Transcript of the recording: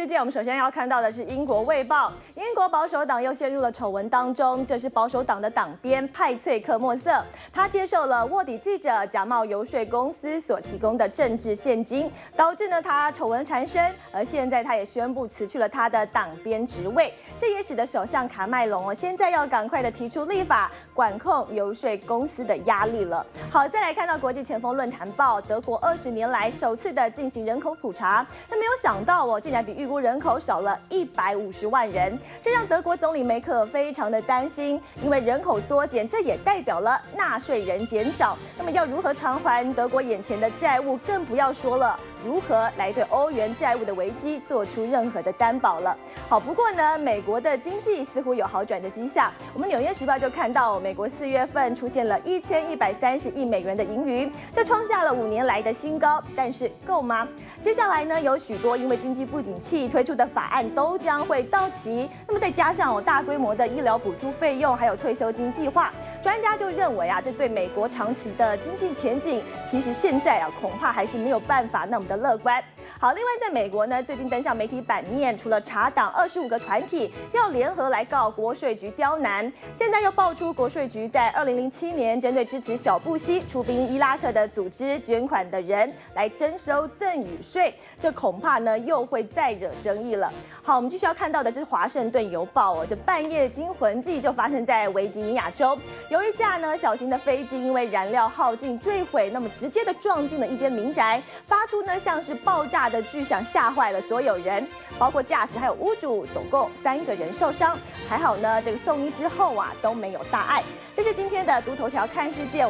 世界，我们首先要看到的是英国卫报。英国保守党又陷入了丑闻当中。这是保守党的党鞭派翠克莫瑟，他接受了卧底记者假冒游说公司所提供的政治现金，导致呢他丑闻缠身。而现在他也宣布辞去了他的党鞭职位，这也使得首相卡麦隆哦现在要赶快的提出立法管控游说公司的压力了。好，再来看到国际前锋论坛报，德国二十年来首次的进行人口普查，他没有想到哦，竟然比预估人口少了一百五十万人，这让德国总理梅克非常的担心，因为人口缩减，这也代表了纳税人减少，那么要如何偿还德国眼前的债务，更不要说了。如何来对欧元债务的危机做出任何的担保了？好，不过呢，美国的经济似乎有好转的迹象。我们《纽约时报》就看到，美国四月份出现了一千一百三十亿美元的盈余，这创下了五年来的新高。但是够吗？接下来呢，有许多因为经济不景气推出的法案都将会到期。那么再加上有大规模的医疗补助费用，还有退休金计划，专家就认为啊，这对美国长期的经济前景，其实现在啊，恐怕还是没有办法那么。的乐观。好，另外在美国呢，最近登上媒体版面，除了查党二十五个团体要联合来告国税局刁难，现在又爆出国税局在二零零七年针对支持小布希出兵伊拉克的组织捐款的人来征收赠与税，这恐怕呢又会再惹争议了。好，我们继续要看到的是《华盛顿邮报》哦，这半夜惊魂记就发生在维吉尼亚州，由于架呢小型的飞机因为燃料耗尽坠毁，那么直接的撞进了一间民宅，发出呢像是爆炸。的巨响吓坏了所有人，包括驾驶还有屋主，总共三个人受伤。还好呢，这个送医之后啊都没有大碍。这是今天的《读头条看世界》。